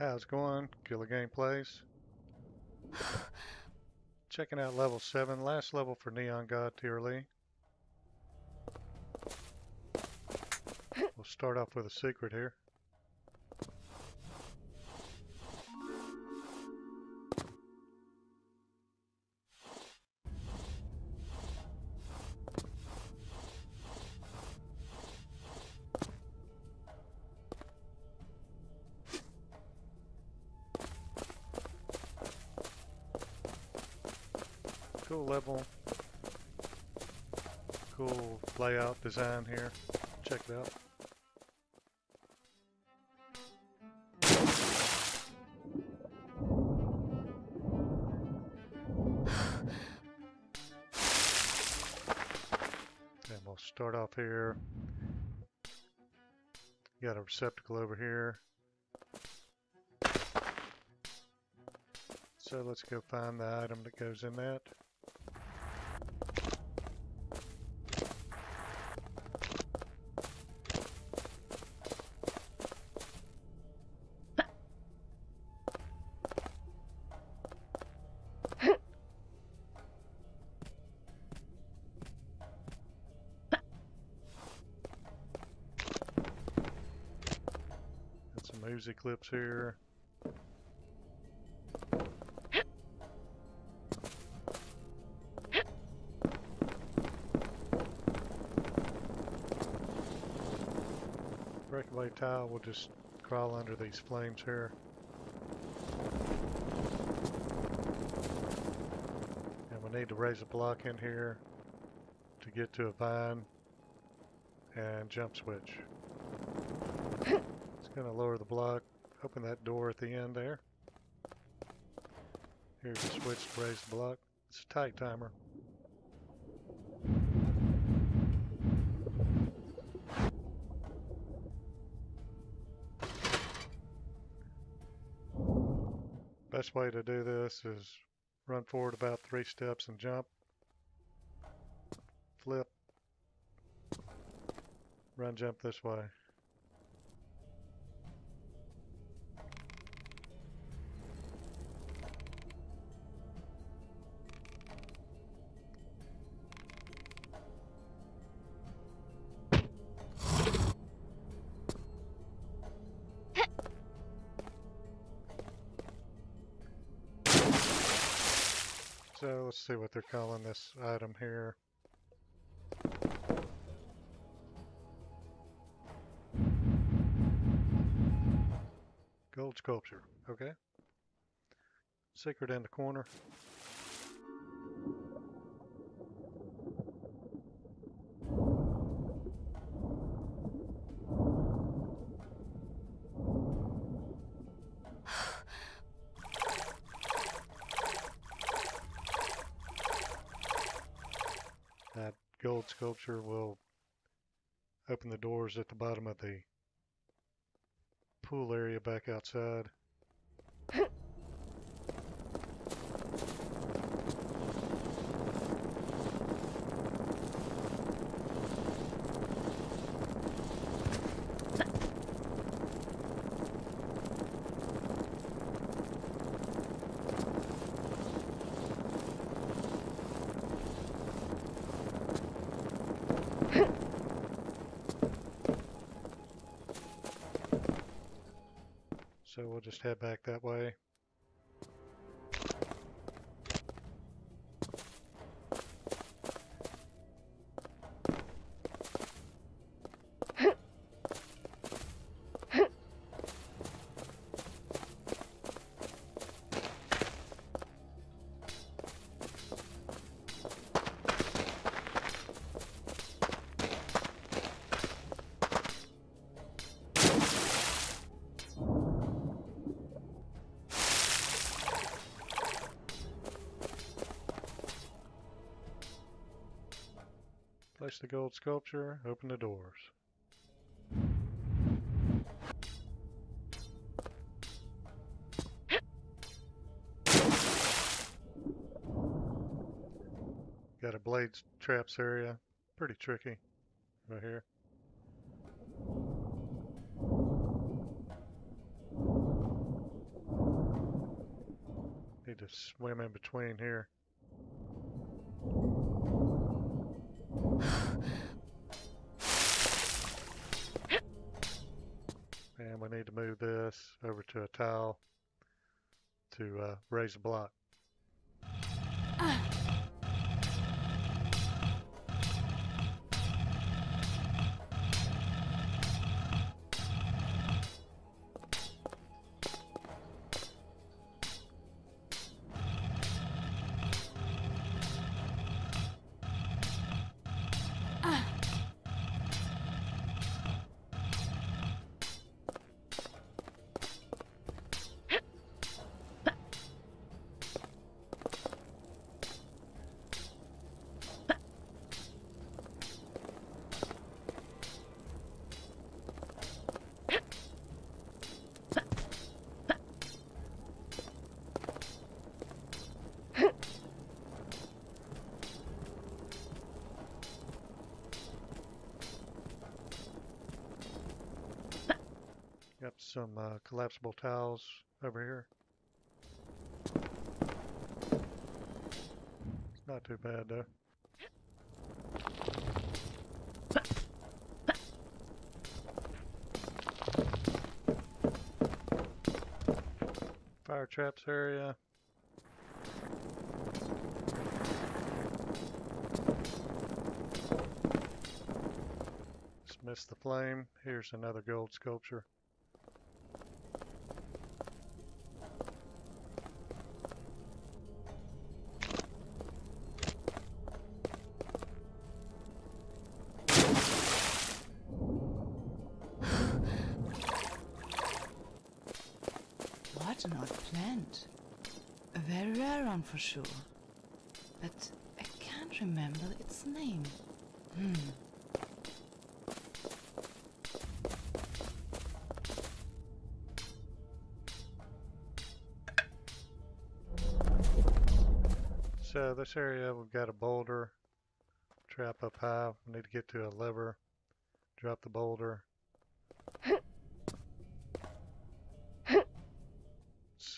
How's it going? Killer Gameplayz. Checking out level 7, last level for Neon God TRLE. We'll start off with a secret here. Cool level. Cool layout design here. Check it out. And we'll start off here. Got a receptacle over here. So let's go find the item that goes in that. Uzi clips here. Breakaway tile, we'll just crawl under these flames here. And we need to raise a block in here to get to a vine and jump switch. To lower the block, open that door at the end there. Here's the switch to raise the block. It's a tight timer. Best way to do this is run forward about three steps and jump. Flip. Run jump this way. So let's see what they're calling this item here. Gold sculpture, okay. Secret in the corner. Sculpture will open the doors at the bottom of the pool area back outside. So we'll just head back that way. The gold sculpture, open the doors. Got a blades traps area, pretty tricky right here. Need to swim in between here. And we need to move this over to a tile to uh, raise a block. Got some uh, collapsible tiles over here. It's not too bad though. Fire traps area. Just missed the flame. Here's another gold sculpture. Odd plant. A very rare one for sure. But I can't remember its name. Hmm. So this area we've got a boulder trap up high. We need to get to a lever, drop the boulder.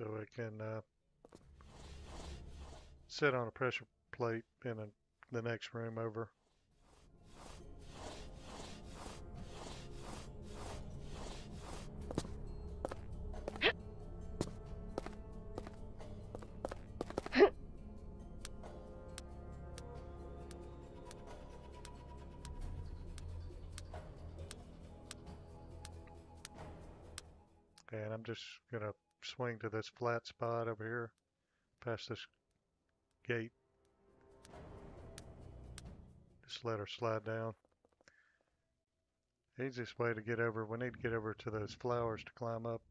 So it can uh, sit on a pressure plate in a, the next room over. And I'm just gonna swing to this flat spot over here, past this gate. Just let her slide down. Easiest way to get over, we need to get over to those flowers to climb up,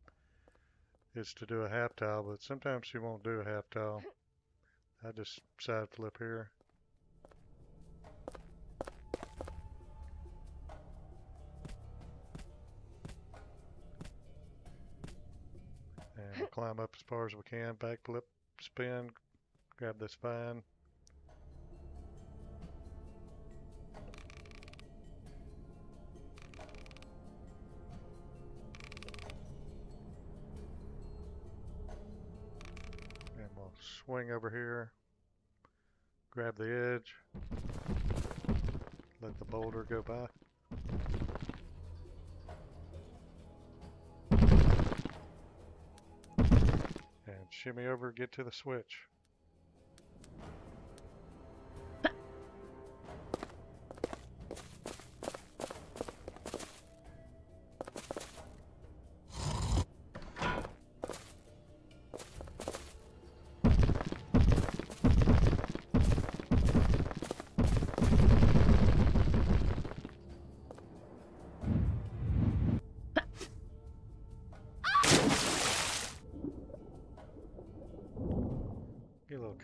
is to do a half tile, but sometimes you won't do a half tile. I just side flip here. Climb up as far as we can, backflip, spin, grab this vine. And we'll swing over here, grab the edge, let the boulder go by. Shimmy over, get to the switch.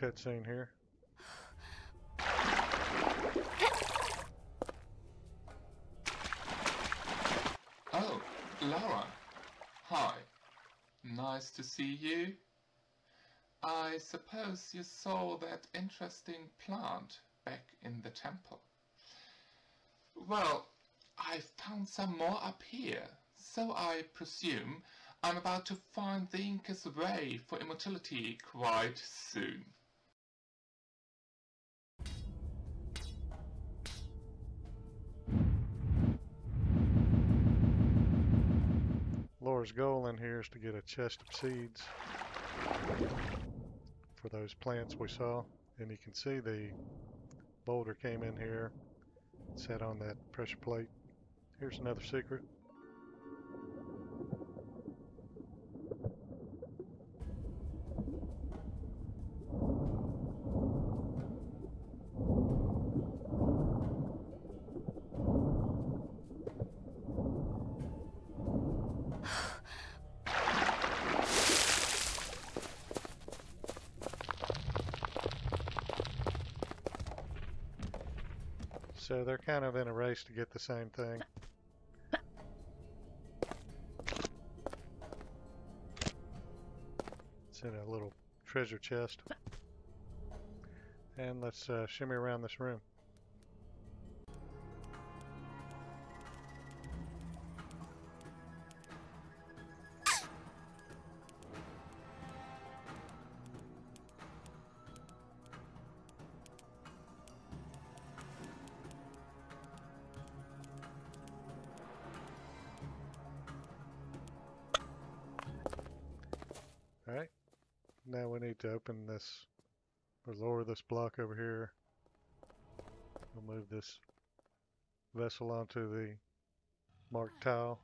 Cutscene here. Oh, Laura. Hi. Nice to see you. I suppose you saw that interesting plant back in the temple. Well, I've found some more up here, so I presume I'm about to find the Inca's way for immortality quite soon. Goal in here is to get a chest of seeds for those plants we saw. And you can see the boulder came in here, sat on that pressure plate. Here's another secret. So they're kind of in a race to get the same thing. It's in a little treasure chest. And let's uh, shimmy around this room. Now we need to open this, or lower this block over here. We'll move this vessel onto the marked tile.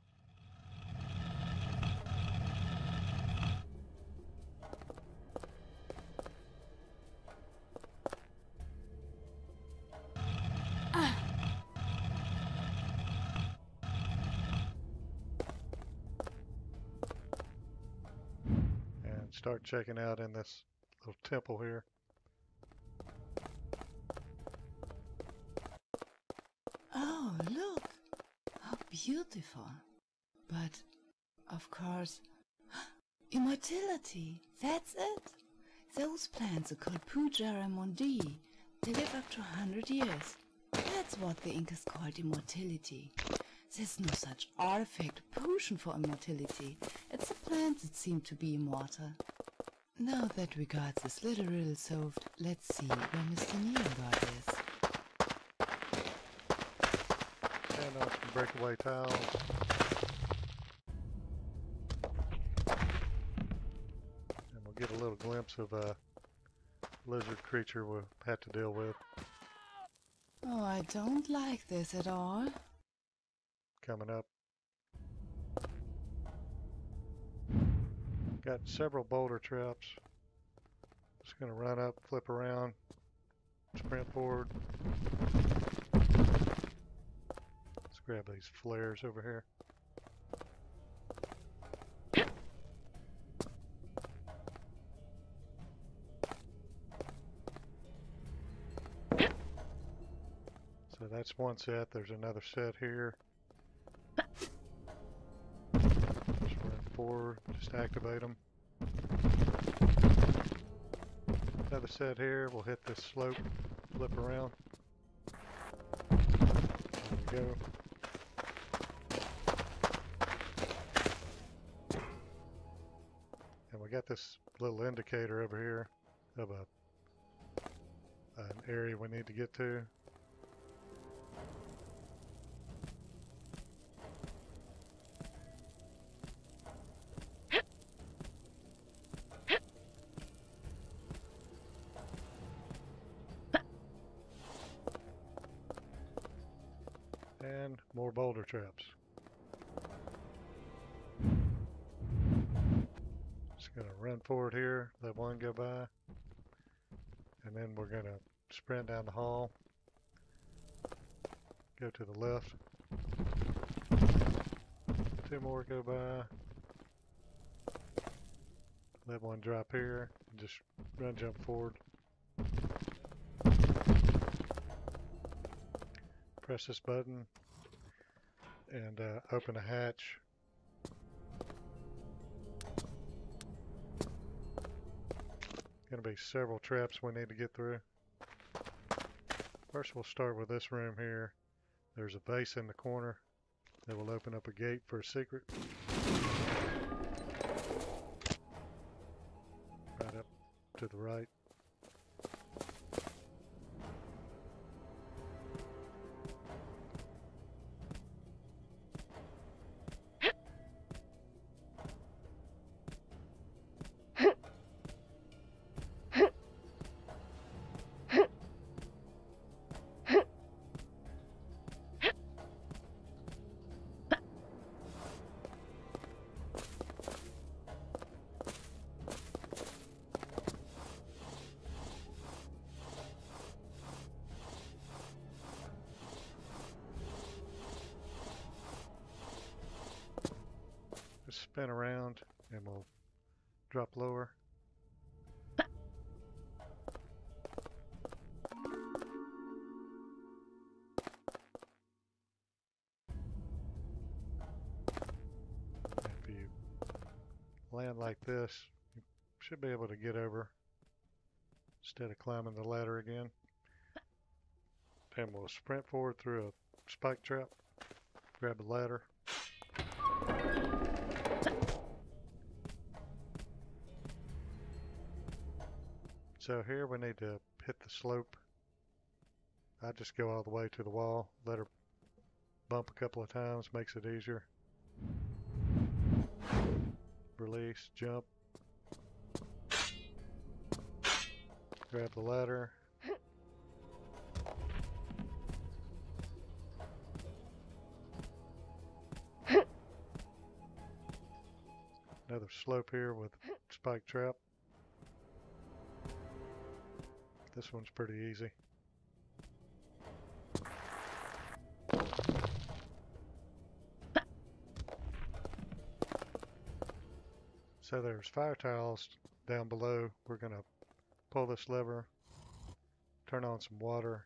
Start checking out in this little temple here. Oh, look! How beautiful. But, of course, immortality! That's it! Those plants are called Puya Raimondii. They live up to a hundred years. That's what the Incas called immortality. There's no such artifact potion for immortality. It's the plants that seem to be immortal. Now that regards is literally solved, let's see where Mr. Neon God is. And on some breakaway tiles. And we'll get a little glimpse of a lizard creature we'll have to deal with Oh, I don't like this at all. Coming up. Got several boulder traps. Just gonna run up, flip around, sprint forward. Let's grab these flares over here. So that's one set. There's another set here. Just activate them. Another set here. We'll hit this slope, flip around. There we go. And we got this little indicator over here of a an area we need to get to. Traps. Just gonna run forward here, let one go by. And then we're gonna sprint down the hall. Go to the left. Two more go by. Let one drop here. and Just run jump forward. Press this button and uh, open a hatch. Gonna be several traps we need to get through. First we'll start with this room here. There's a vase in the corner that will open up a gate for a secret. Right up to the right. Spin around and we'll drop lower. If you land like this, you should be able to get over instead of climbing the ladder again. Then we'll sprint forward through a spike trap, grab the ladder, So here we need to hit the slope. I just go all the way to the wall, let her bump a couple of times, makes it easier. Release, jump. Grab the ladder. Another slope here with spike trap. This one's pretty easy. So there's fire tiles down below. We're going to pull this lever, turn on some water.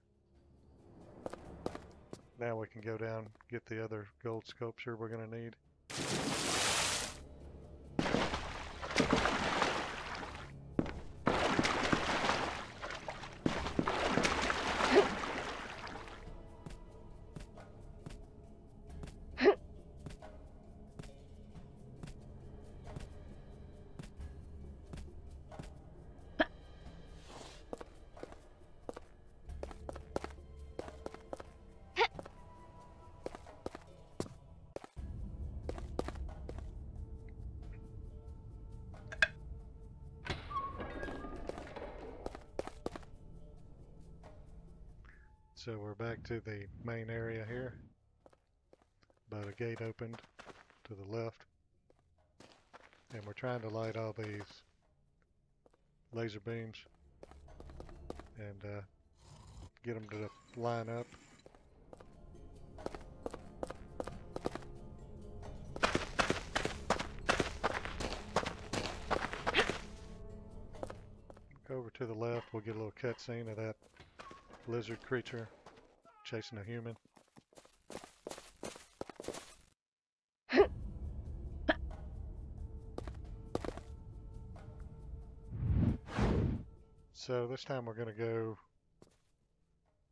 Now we can go down, get the other gold sculpture we're going to need. So we're back to the main area here. But a gate opened to the left. And we're trying to light all these laser beams and uh, get them to line up. Over to the left, we'll get a little cutscene of that lizard creature chasing a human. So this time we're going to go,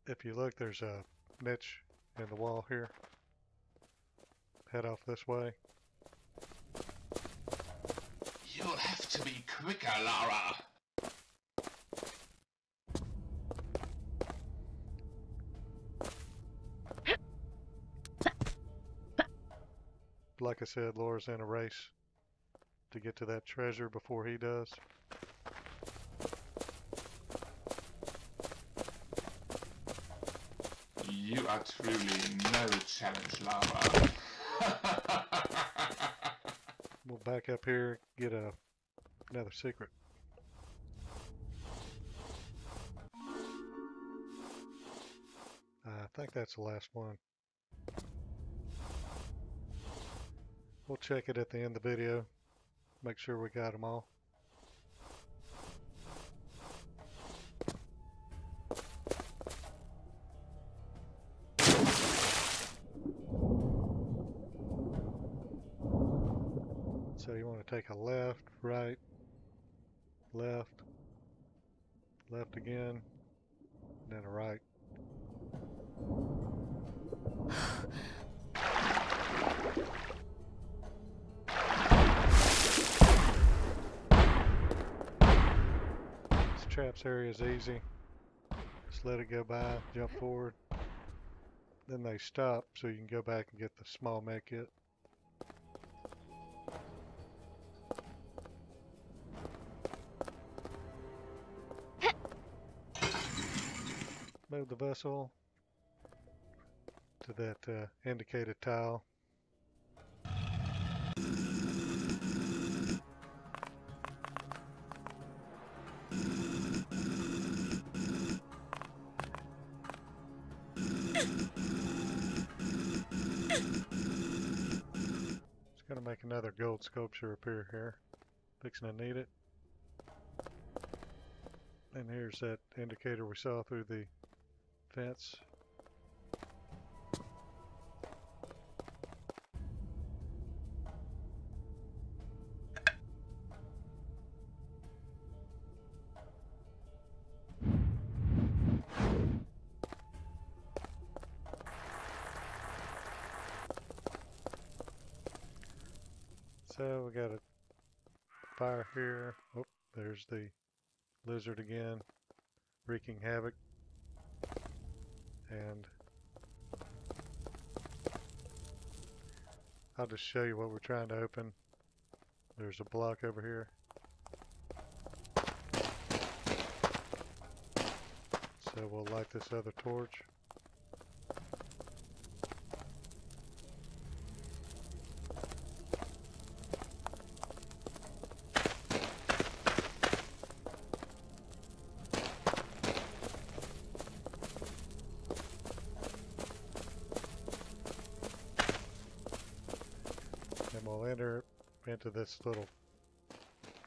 if you look there's a niche in the wall here. Head off this way. You'll have to be quicker, Lara. Like I said, Laura's in a race to get to that treasure before he does. You are truly no challenge, Lara. We'll back up here, get a another secret. I think that's the last one. We'll check it at the end of the video. Make sure we got them all. So you want to take a left, right, left, left again, and then a right. Traps area is easy. Just let it go by, jump forward. Then they stop so you can go back and get the small med kit. Move the vessel to that uh, indicated tile. Make another gold sculpture appear here. Fixing to need it. And here's that indicator we saw through the fence. Here. Oh, there's the lizard again, wreaking havoc. And I'll just show you what we're trying to open. There's a block over here. So we'll light this other torch. and we'll enter into this little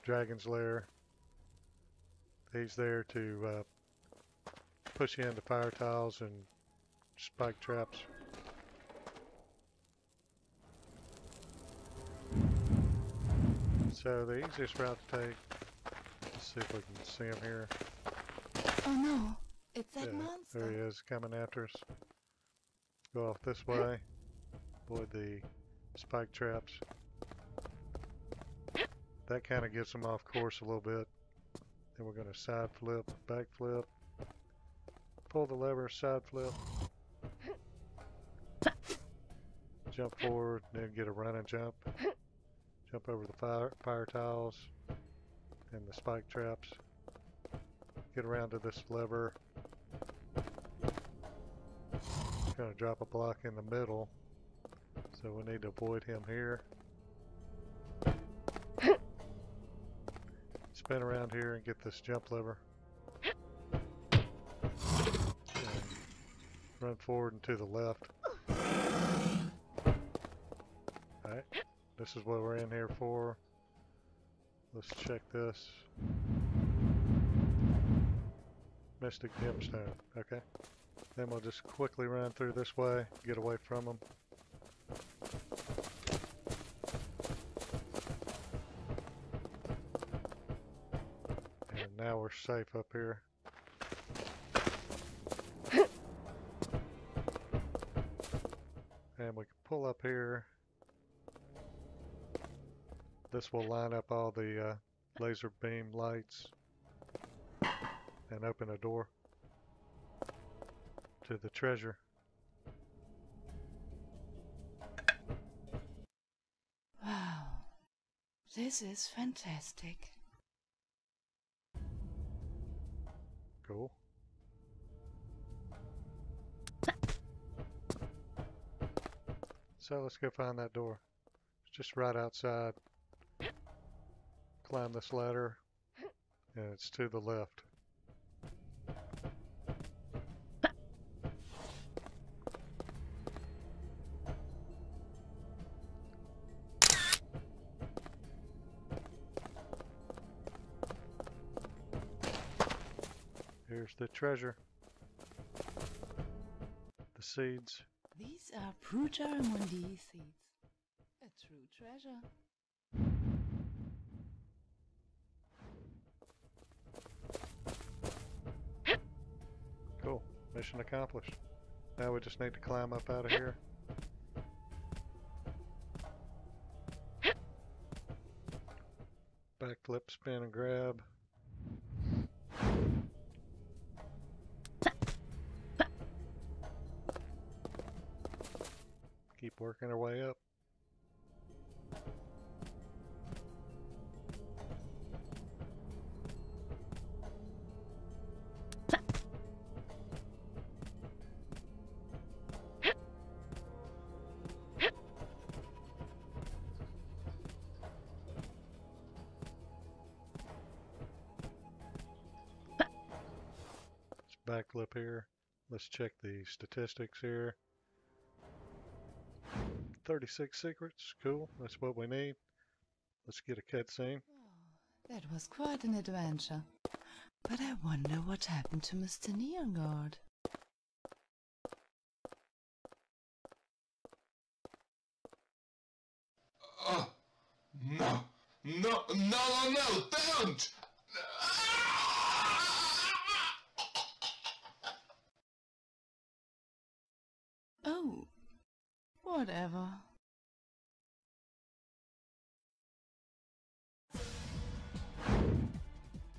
dragon's lair. He's there to uh, push you into fire tiles and spike traps. So the easiest route to take, let's see if we can see him here. Oh no, it's that Yeah, monster. There he is, coming after us. Go off this way. Avoid the spike traps. That kind of gets them off course a little bit. Then we're going to side flip, back flip. Pull the lever, side flip. Jump forward, then get a run and jump. Jump over the fire, fire tiles and the spike traps. Get around to this lever, Gonna drop a block in the middle, so we need to avoid him here. Spin around here and get this jump lever. Run forward and to the left. Alright, this is what we're in here for. Let's check this. Mystic Gemstone, okay. Then we'll just quickly run through this way, get away from them. Now we're safe up here. And we can pull up here. This will line up all the uh, laser beam lights and open a door to the treasure. Wow, this is fantastic. Cool. So let's go find that door. It's just right outside. Climb this ladder, and it's to the left. Here's the treasure. The seeds. These are Puya Raimondii seeds. A true treasure. Cool. Mission accomplished. Now we just need to climb up out of here. Backflip, spin, and grab. Keep working our way up. Backflip here. Let's check the statistics here. 36 secrets. Cool. That's what we need. Let's get a cutscene. Oh, that was quite an adventure. But I wonder what happened to Mr. Neon God. Oh, no, no, no, no, no, don't! Oh, whatever.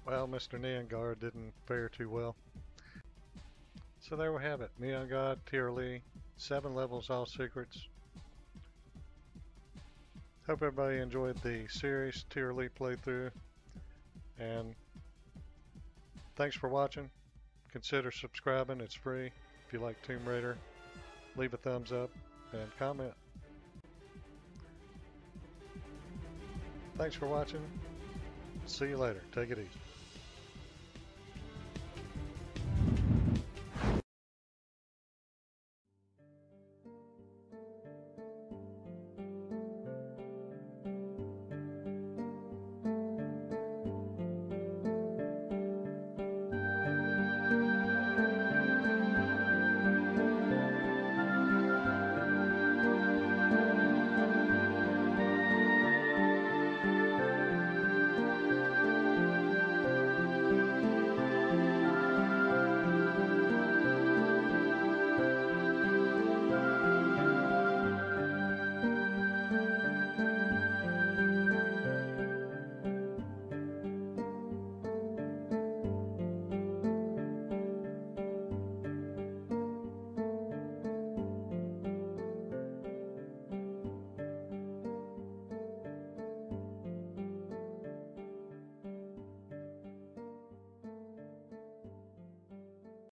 Well, Mr. Neon God didn't fare too well. So there we have it. Neon God, TRLE, seven levels, all secrets. Hope everybody enjoyed the series TRLE playthrough. And thanks for watching. Consider subscribing, it's free. If you like Tomb Raider, leave a thumbs up and comment. Thanks for watching. See you later. Take it easy.